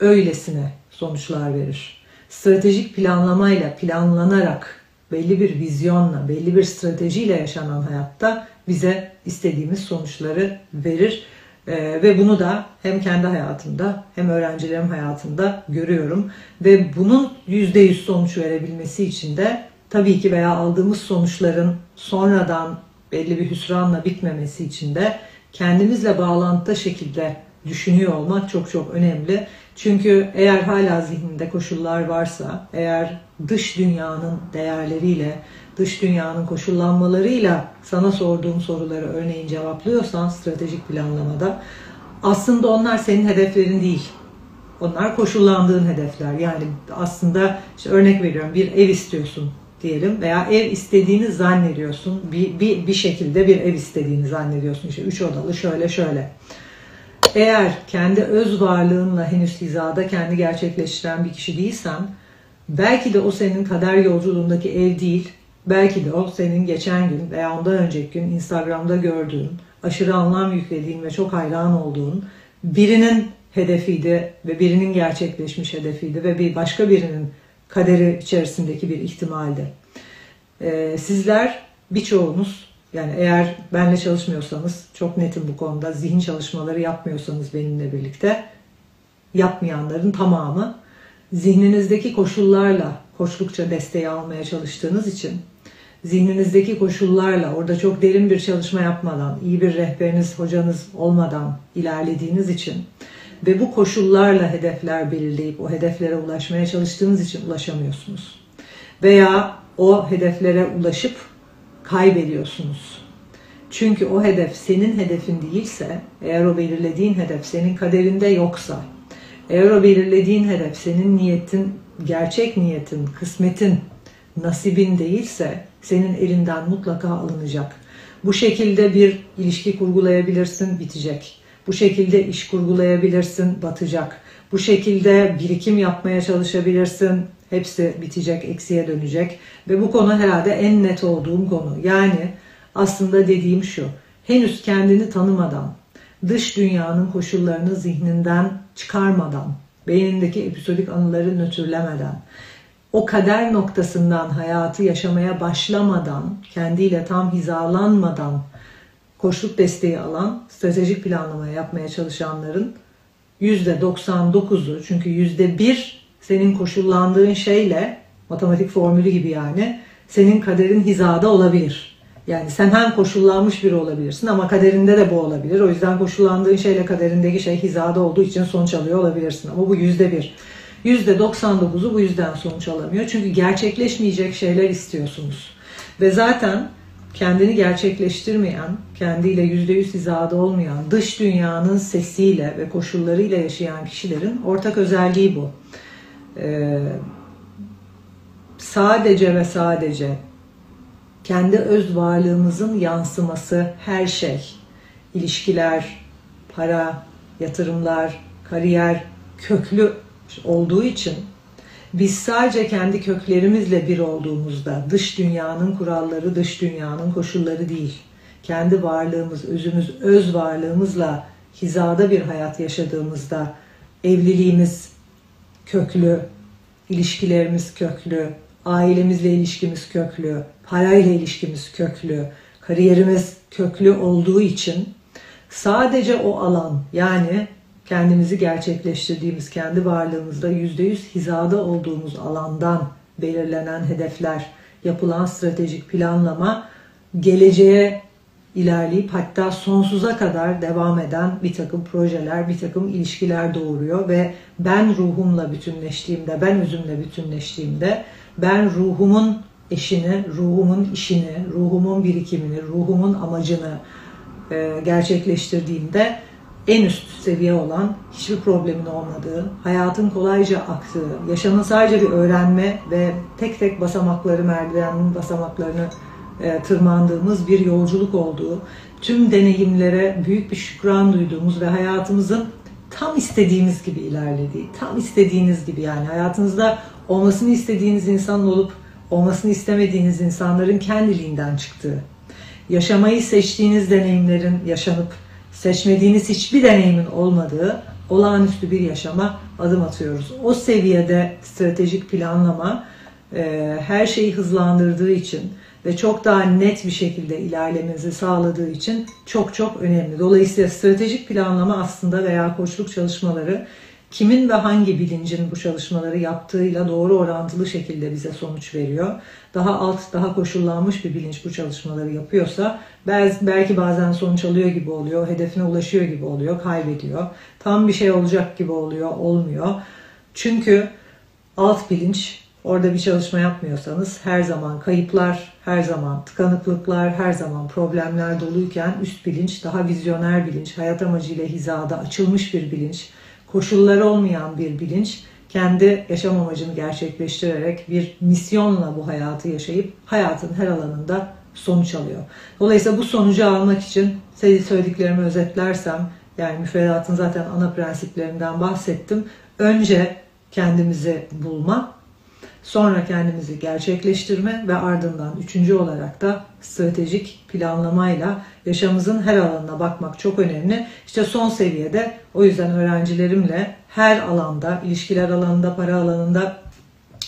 öylesine sonuçlar verir. Stratejik planlamayla, planlanarak, belli bir vizyonla, belli bir stratejiyle yaşanan hayatta bize istediğimiz sonuçları verir. Ee, ve bunu da hem kendi hayatımda hem öğrencilerim hayatında görüyorum. Ve bunun %100 sonuç verebilmesi için de tabii ki veya aldığımız sonuçların sonradan belli bir hüsranla bitmemesi için de kendimizle bağlantıda şekilde düşünüyor olmak çok çok önemli. Çünkü eğer hala zihninde koşullar varsa, eğer dış dünyanın değerleriyle, dış dünyanın koşullanmalarıyla sana sorduğum soruları örneğin cevaplıyorsan stratejik planlamada aslında onlar senin hedeflerin değil. Onlar koşullandığın hedefler. Yani aslında işte örnek veriyorum bir ev istiyorsun diyelim veya ev istediğini zannediyorsun. Bir, bir, bir şekilde bir ev istediğini zannediyorsun. İşte üç odalı şöyle şöyle. Eğer kendi öz varlığınla henüz hizada kendi gerçekleştiren bir kişi değilsen belki de o senin kader yolculuğundaki ev değil. Belki de o senin geçen gün veya ondan önceki gün Instagram'da gördüğün, aşırı anlam yüklediğin ve çok hayran olduğun birinin hedefiydi ve birinin gerçekleşmiş hedefiydi ve bir başka birinin kaderi içerisindeki bir ihtimaldi. Ee, sizler birçoğunuz yani eğer benle çalışmıyorsanız çok netim bu konuda zihin çalışmaları yapmıyorsanız benimle birlikte yapmayanların tamamı zihninizdeki koşullarla koçlukça desteği almaya çalıştığınız için zihninizdeki koşullarla orada çok derin bir çalışma yapmadan, iyi bir rehberiniz, hocanız olmadan ilerlediğiniz için ve bu koşullarla hedefler belirleyip o hedeflere ulaşmaya çalıştığınız için ulaşamıyorsunuz. Veya o hedeflere ulaşıp kaybediyorsunuz. Çünkü o hedef senin hedefin değilse, eğer o belirlediğin hedef senin kaderinde yoksa, eğer o belirlediğin hedef senin niyetin, gerçek niyetin, kısmetin, nasibin değilse senin elinden mutlaka alınacak. Bu şekilde bir ilişki kurgulayabilirsin, bitecek. Bu şekilde iş kurgulayabilirsin, batacak. Bu şekilde birikim yapmaya çalışabilirsin, hepsi bitecek, eksiye dönecek. Ve bu konu herhalde en net olduğum konu. Yani aslında dediğim şu, henüz kendini tanımadan, dış dünyanın koşullarını zihninden çıkarmadan, beynindeki episodik anıları nötrlemeden, o kader noktasından hayatı yaşamaya başlamadan, kendiyle tam hizalanmadan koşluk desteği alan stratejik planlama yapmaya çalışanların %99'u çünkü %1 senin koşullandığın şeyle matematik formülü gibi yani senin kaderin hizada olabilir. Yani sen hem koşullanmış biri olabilirsin ama kaderinde de bu olabilir. O yüzden koşullandığın şeyle kaderindeki şey hizada olduğu için sonuç alıyor olabilirsin. Ama bu yüzde bir. Yüzde 99'u bu yüzden sonuç alamıyor. Çünkü gerçekleşmeyecek şeyler istiyorsunuz. Ve zaten kendini gerçekleştirmeyen, kendiyle yüzde yüz hizada olmayan, dış dünyanın sesiyle ve koşullarıyla yaşayan kişilerin ortak özelliği bu. Ee, sadece ve sadece kendi öz varlığımızın yansıması her şey, ilişkiler, para, yatırımlar, kariyer köklü olduğu için biz sadece kendi köklerimizle bir olduğumuzda dış dünyanın kuralları, dış dünyanın koşulları değil. Kendi varlığımız, özümüz, öz varlığımızla hizada bir hayat yaşadığımızda evliliğimiz köklü, ilişkilerimiz köklü, ailemizle ilişkimiz köklü, parayla ilişkimiz köklü, kariyerimiz köklü olduğu için sadece o alan yani kendimizi gerçekleştirdiğimiz, kendi varlığımızda yüzde yüz hizada olduğumuz alandan belirlenen hedefler, yapılan stratejik planlama, geleceğe ilerleyip hatta sonsuza kadar devam eden bir takım projeler, bir takım ilişkiler doğuruyor ve ben ruhumla bütünleştiğimde, ben özümle bütünleştiğimde, ben ruhumun eşini, ruhumun işini, ruhumun birikimini, ruhumun amacını e, gerçekleştirdiğimde en üst seviye olan, hiçbir problemin olmadığı, hayatın kolayca aktığı, yaşamın sadece bir öğrenme ve tek tek basamakları, merdivenin basamaklarını e, tırmandığımız bir yolculuk olduğu, tüm deneyimlere büyük bir şükran duyduğumuz ve hayatımızın tam istediğimiz gibi ilerlediği, tam istediğiniz gibi yani hayatınızda olmasını istediğiniz insan olup olmasını istemediğiniz insanların kendiliğinden çıktığı, yaşamayı seçtiğiniz deneyimlerin yaşanıp seçmediğiniz hiçbir deneyimin olmadığı olağanüstü bir yaşama adım atıyoruz. O seviyede stratejik planlama e, her şeyi hızlandırdığı için ve çok daha net bir şekilde ilerlemenizi sağladığı için çok çok önemli. Dolayısıyla stratejik planlama aslında veya koçluk çalışmaları kimin ve hangi bilincin bu çalışmaları yaptığıyla doğru orantılı şekilde bize sonuç veriyor. Daha alt, daha koşullanmış bir bilinç bu çalışmaları yapıyorsa belki bazen sonuç alıyor gibi oluyor, hedefine ulaşıyor gibi oluyor, kaybediyor. Tam bir şey olacak gibi oluyor, olmuyor. Çünkü alt bilinç orada bir çalışma yapmıyorsanız her zaman kayıplar, her zaman tıkanıklıklar, her zaman problemler doluyken üst bilinç, daha vizyoner bilinç, hayat amacıyla hizada açılmış bir bilinç, koşulları olmayan bir bilinç kendi yaşam amacını gerçekleştirerek bir misyonla bu hayatı yaşayıp hayatın her alanında sonuç alıyor. Dolayısıyla bu sonucu almak için söylediklerimi özetlersem yani müfredatın zaten ana prensiplerinden bahsettim. Önce kendimizi bulma, Sonra kendimizi gerçekleştirme ve ardından üçüncü olarak da stratejik planlamayla yaşamımızın her alanına bakmak çok önemli. İşte son seviyede o yüzden öğrencilerimle her alanda, ilişkiler alanında, para alanında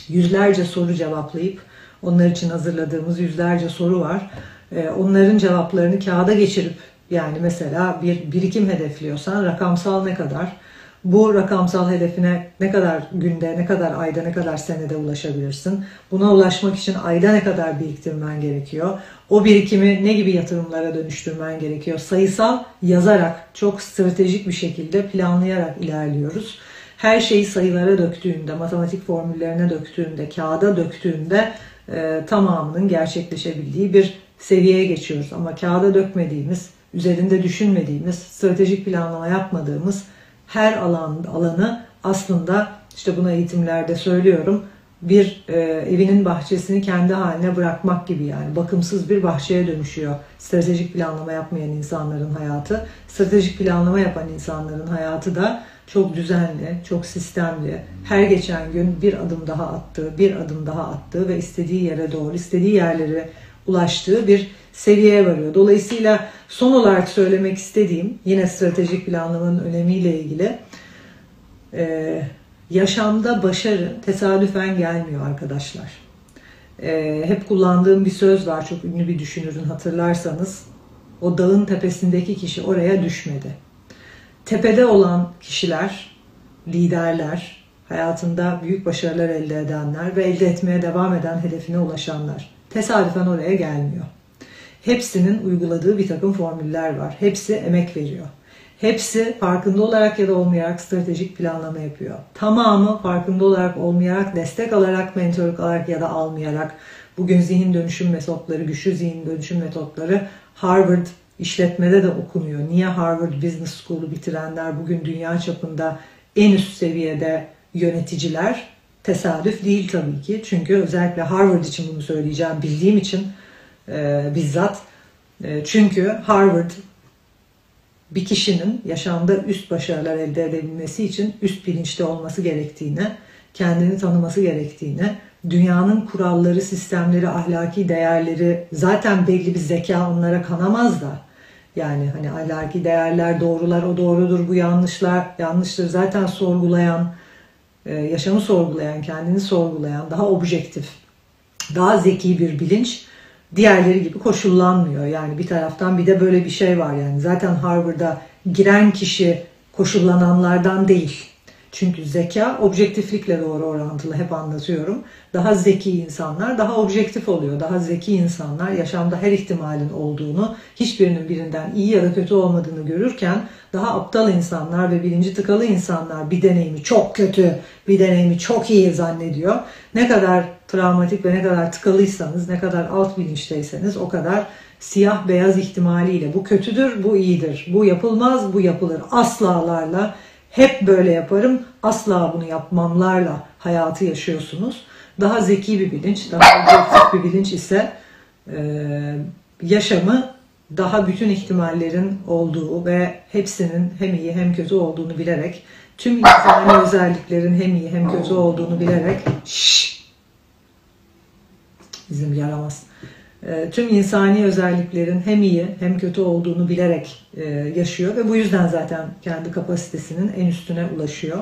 yüzlerce soru cevaplayıp onlar için hazırladığımız yüzlerce soru var. Ee, onların cevaplarını kağıda geçirip yani mesela bir birikim hedefliyorsan rakamsal ne kadar, bu rakamsal hedefine ne kadar günde, ne kadar ayda, ne kadar senede ulaşabilirsin? Buna ulaşmak için ayda ne kadar biriktirmen gerekiyor? O birikimi ne gibi yatırımlara dönüştürmen gerekiyor? Sayısal yazarak, çok stratejik bir şekilde planlayarak ilerliyoruz. Her şeyi sayılara döktüğünde, matematik formüllerine döktüğünde, kağıda döktüğünde e, tamamının gerçekleşebildiği bir seviyeye geçiyoruz. Ama kağıda dökmediğimiz, üzerinde düşünmediğimiz, stratejik planlama yapmadığımız her alan alanı aslında işte buna eğitimlerde söylüyorum bir e, evinin bahçesini kendi haline bırakmak gibi yani. Bakımsız bir bahçeye dönüşüyor. Stratejik planlama yapmayan insanların hayatı, stratejik planlama yapan insanların hayatı da çok düzenli, çok sistemli, her geçen gün bir adım daha attığı, bir adım daha attığı ve istediği yere doğru, istediği yerlere ulaştığı bir seviyeye varıyor. Dolayısıyla son olarak söylemek istediğim yine stratejik planlamanın önemiyle ilgili e, yaşamda başarı tesadüfen gelmiyor arkadaşlar. E, hep kullandığım bir söz var çok ünlü bir düşünürün hatırlarsanız o dağın tepesindeki kişi oraya düşmedi. Tepede olan kişiler, liderler, hayatında büyük başarılar elde edenler ve elde etmeye devam eden hedefine ulaşanlar tesadüfen oraya gelmiyor. Hepsinin uyguladığı bir takım formüller var. Hepsi emek veriyor. Hepsi farkında olarak ya da olmayarak stratejik planlama yapıyor. Tamamı farkında olarak olmayarak, destek alarak, mentorluk alarak ya da almayarak. Bugün zihin dönüşüm metotları, güçlü zihin dönüşüm metotları Harvard işletmede de okunuyor. Niye Harvard Business School'u bitirenler bugün dünya çapında en üst seviyede yöneticiler? Tesadüf değil tabii ki. Çünkü özellikle Harvard için bunu söyleyeceğim bildiğim için e, bizzat. E, çünkü Harvard bir kişinin yaşamda üst başarılar elde edebilmesi için üst bilinçli olması gerektiğini, kendini tanıması gerektiğini, dünyanın kuralları, sistemleri, ahlaki değerleri zaten belli bir zeka onlara kanamaz da yani hani ahlaki değerler doğrular o doğrudur bu yanlışlar yanlıştır zaten sorgulayan yaşamı sorgulayan kendini sorgulayan daha objektif daha zeki bir bilinç diğerleri gibi koşullanmıyor. Yani bir taraftan bir de böyle bir şey var yani. Zaten Harvard'a giren kişi koşullananlardan değil. Çünkü zeka objektiflikle doğru orantılı hep anlatıyorum. Daha zeki insanlar daha objektif oluyor. Daha zeki insanlar yaşamda her ihtimalin olduğunu, hiçbirinin birinden iyi ya da kötü olmadığını görürken daha aptal insanlar ve bilinci tıkalı insanlar bir deneyimi çok kötü, bir deneyimi çok iyi zannediyor. Ne kadar travmatik ve ne kadar tıkalıysanız, ne kadar alt bilinçteyseniz o kadar siyah beyaz ihtimaliyle bu kötüdür, bu iyidir, bu yapılmaz, bu yapılır aslalarla hep böyle yaparım, asla bunu yapmamlarla hayatı yaşıyorsunuz. Daha zeki bir bilinç, daha objektif bir bilinç ise e, yaşamı daha bütün ihtimallerin olduğu ve hepsinin hem iyi hem kötü olduğunu bilerek, tüm insani özelliklerin hem iyi hem kötü olduğunu bilerek, şşş, bizim yaramaz tüm insani özelliklerin hem iyi hem kötü olduğunu bilerek e, yaşıyor ve bu yüzden zaten kendi kapasitesinin en üstüne ulaşıyor.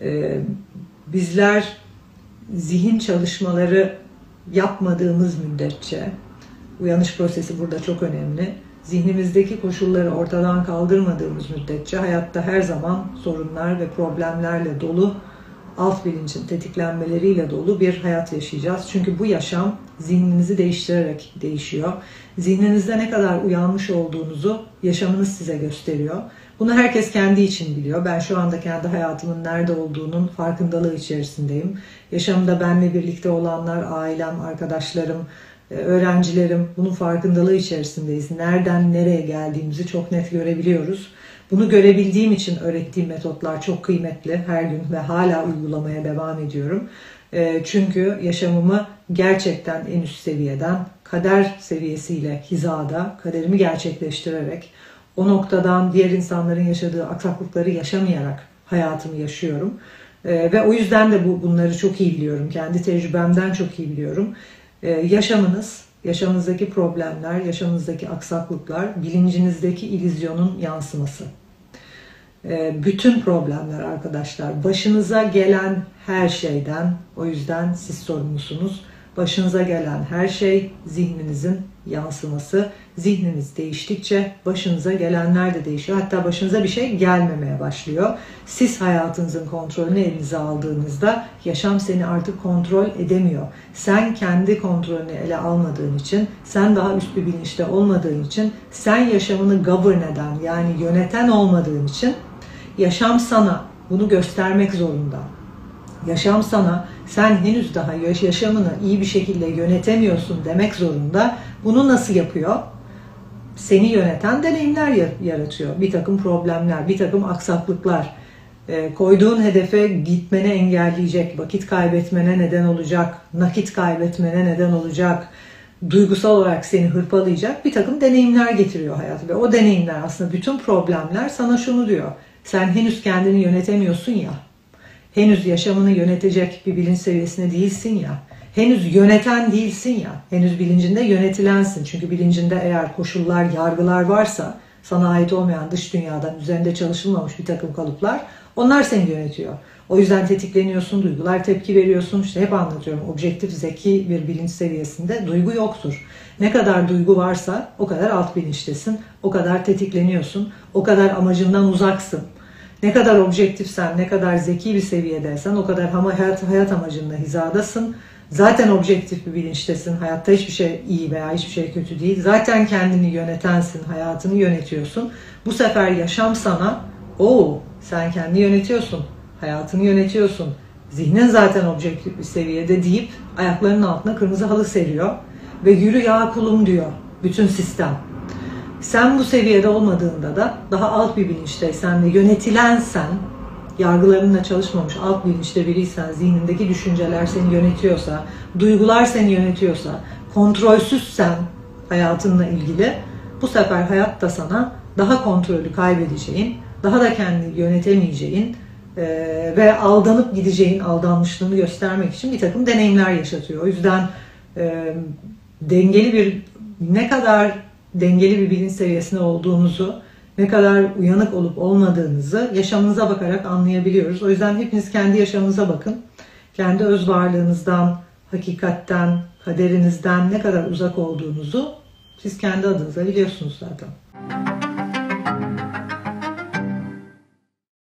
E, bizler zihin çalışmaları yapmadığımız müddetçe, uyanış prosesi burada çok önemli. Zihnimizdeki koşulları ortadan kaldırmadığımız müddetçe hayatta her zaman sorunlar ve problemlerle dolu alt bilincin tetiklenmeleriyle dolu bir hayat yaşayacağız. Çünkü bu yaşam zihninizi değiştirerek değişiyor. Zihninizde ne kadar uyanmış olduğunuzu yaşamınız size gösteriyor. Bunu herkes kendi için biliyor. Ben şu anda kendi hayatımın nerede olduğunun farkındalığı içerisindeyim. Yaşamda benle birlikte olanlar, ailem, arkadaşlarım, e, öğrencilerim bunun farkındalığı içerisindeyiz. Nereden nereye geldiğimizi çok net görebiliyoruz. Bunu görebildiğim için öğrettiğim metotlar çok kıymetli her gün ve hala uygulamaya devam ediyorum. E, çünkü yaşamımı gerçekten en üst seviyeden, kader seviyesiyle hizada, kaderimi gerçekleştirerek, o noktadan diğer insanların yaşadığı aksaklıkları yaşamayarak hayatımı yaşıyorum. E, ve o yüzden de bu bunları çok iyi biliyorum. Kendi tecrübemden çok iyi biliyorum. E, yaşamınız, yaşamınızdaki problemler, yaşamınızdaki aksaklıklar bilincinizdeki ilizyonun yansıması. Ee, bütün problemler arkadaşlar, başınıza gelen her şeyden, o yüzden siz sorumlusunuz. Başınıza gelen her şey zihninizin yansıması. Zihniniz değiştikçe başınıza gelenler de değişiyor. Hatta başınıza bir şey gelmemeye başlıyor. Siz hayatınızın kontrolünü elinize aldığınızda yaşam seni artık kontrol edemiyor. Sen kendi kontrolünü ele almadığın için, sen daha üst bir bilinçte olmadığın için, sen yaşamını govern eden yani yöneten olmadığın için yaşam sana bunu göstermek zorunda. Yaşam sana sen henüz daha yaşamını iyi bir şekilde yönetemiyorsun demek zorunda. Bunu nasıl yapıyor? Seni yöneten deneyimler yaratıyor. Bir takım problemler, bir takım aksaklıklar. E, koyduğun hedefe gitmene engelleyecek, vakit kaybetmene neden olacak, nakit kaybetmene neden olacak, duygusal olarak seni hırpalayacak bir takım deneyimler getiriyor hayatı. Ve o deneyimler aslında bütün problemler sana şunu diyor. Sen henüz kendini yönetemiyorsun ya henüz yaşamını yönetecek bir bilinç seviyesinde değilsin ya. Henüz yöneten değilsin ya. Henüz bilincinde yönetilensin. Çünkü bilincinde eğer koşullar, yargılar varsa sana ait olmayan dış dünyadan üzerinde çalışılmamış bir takım kalıplar onlar seni yönetiyor. O yüzden tetikleniyorsun, duygular tepki veriyorsun. İşte hep anlatıyorum objektif, zeki bir bilinç seviyesinde duygu yoktur. Ne kadar duygu varsa o kadar alt bilinçtesin, o kadar tetikleniyorsun, o kadar amacından uzaksın. Ne kadar objektifsen, ne kadar zeki bir seviyedeysen o kadar ama hayat, hayat amacınla hizadasın. Zaten objektif bir bilinçtesin. Hayatta hiçbir şey iyi veya hiçbir şey kötü değil. Zaten kendini yönetensin, hayatını yönetiyorsun. Bu sefer yaşam sana, o sen kendini yönetiyorsun, hayatını yönetiyorsun. Zihnin zaten objektif bir seviyede deyip ayaklarının altına kırmızı halı seriyor. Ve yürü ya kulum diyor bütün sistem. Sen bu seviyede olmadığında da daha alt bir bilinçteysen ve yönetilensen, yargılarınla çalışmamış alt bilinçte biriysen, zihnindeki düşünceler seni yönetiyorsa, duygular seni yönetiyorsa, kontrolsüzsen hayatınla ilgili bu sefer hayat da sana daha kontrolü kaybedeceğin, daha da kendini yönetemeyeceğin e, ve aldanıp gideceğin aldanmışlığını göstermek için bir takım deneyimler yaşatıyor. O yüzden e, dengeli bir ne kadar dengeli bir bilinç seviyesinde olduğunuzu, ne kadar uyanık olup olmadığınızı yaşamınıza bakarak anlayabiliyoruz. O yüzden hepiniz kendi yaşamınıza bakın. Kendi öz varlığınızdan, hakikatten, kaderinizden ne kadar uzak olduğunuzu siz kendi adınıza biliyorsunuz zaten.